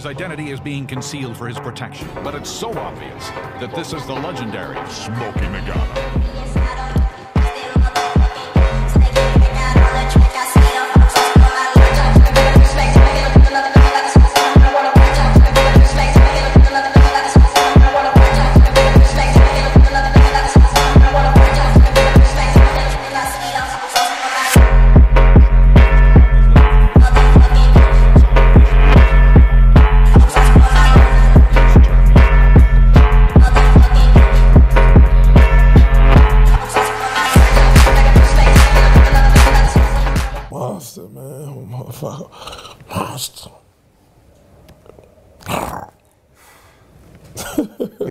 His identity is being concealed for his protection. But it's so obvious that this is the legendary Smokey Nagata. monster, man. Oh, I'm a motherfucker. Monster.